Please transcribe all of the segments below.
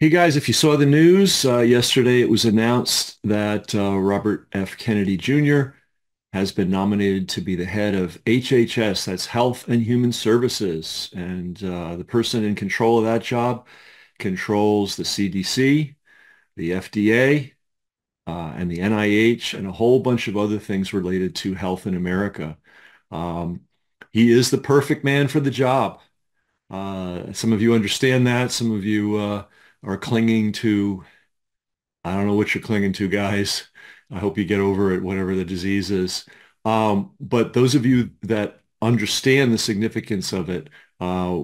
Hey guys, if you saw the news uh, yesterday, it was announced that uh, Robert F. Kennedy Jr. has been nominated to be the head of HHS, that's Health and Human Services. And uh, the person in control of that job controls the CDC, the FDA, uh, and the NIH, and a whole bunch of other things related to health in America. Um, he is the perfect man for the job. Uh, some of you understand that. Some of you uh, are clinging to, I don't know what you're clinging to, guys. I hope you get over it, whatever the disease is. Um, but those of you that understand the significance of it uh,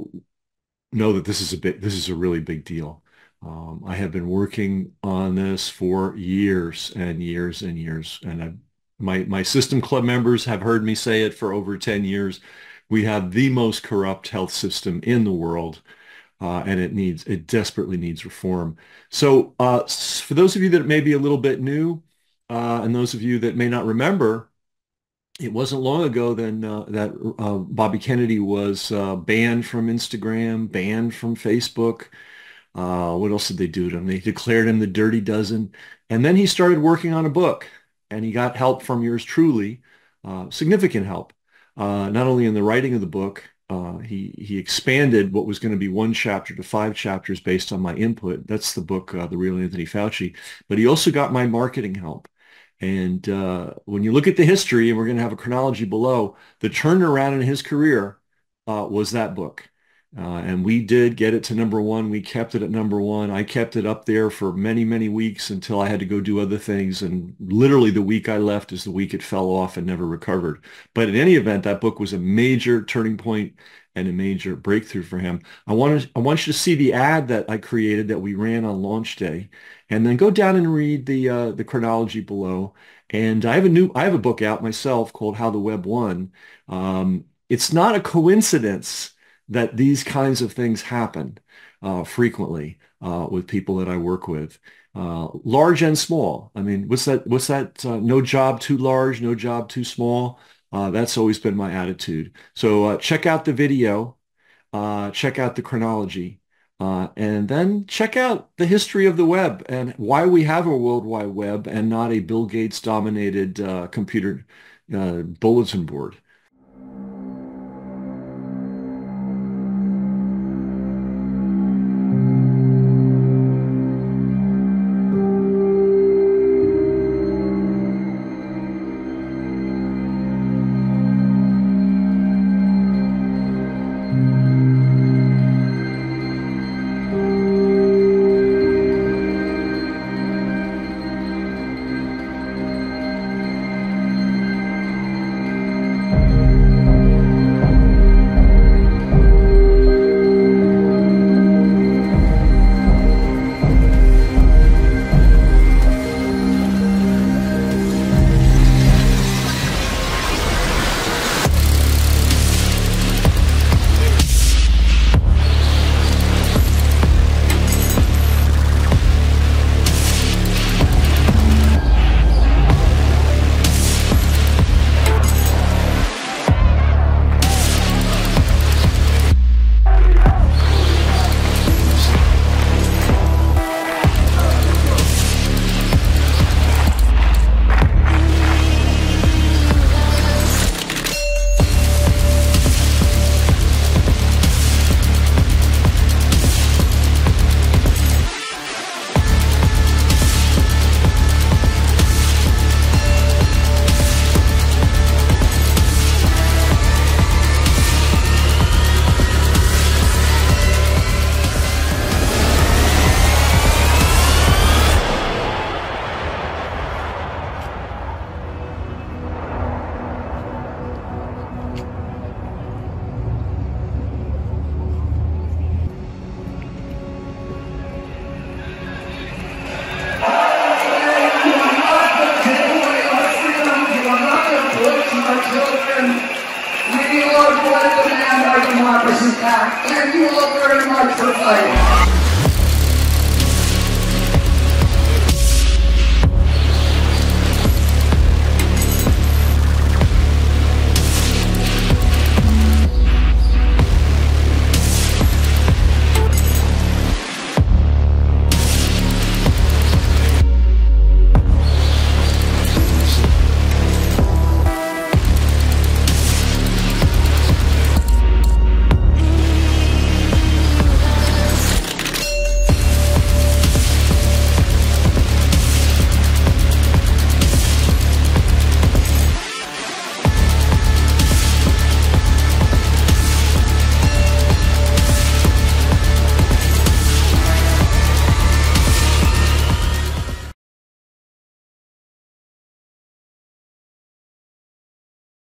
know that this is a bit, this is a really big deal. Um, I have been working on this for years and years and years, and I, my my system club members have heard me say it for over 10 years. We have the most corrupt health system in the world uh, and it needs it desperately needs reform. So uh, for those of you that may be a little bit new, uh, and those of you that may not remember, it wasn't long ago then uh, that uh, Bobby Kennedy was uh, banned from Instagram, banned from Facebook. what else did they do to him? They declared him the Dirty Dozen, and then he started working on a book, and he got help from yours truly, significant help, not only in the writing of the book uh, he he expanded what was going to be one chapter to five chapters based on my input. That's the book, uh, The Real Anthony Fauci. But he also got my marketing help. And uh, when you look at the history, and we're going to have a chronology below, the turnaround in his career uh, was that book. Uh, and we did get it to number one. We kept it at number one. I kept it up there for many, many weeks until I had to go do other things. And literally the week I left is the week it fell off and never recovered. But in any event, that book was a major turning point and a major breakthrough for him. I want to, I want you to see the ad that I created that we ran on launch day, and then go down and read the uh, the chronology below. And I have a new, I have a book out myself called How the Web Won. Um, it's not a coincidence that these kinds of things happen uh, frequently uh, with people that I work with, uh, large and small. I mean, what's that? What's that? Uh, no job too large, no job too small. Uh, that's always been my attitude. So uh, check out the video, check out the chronology, and then check out the history of the web and why we have a World Wide Web and not a Bill Gates dominated computer bulletin board. And you all very much for fighting.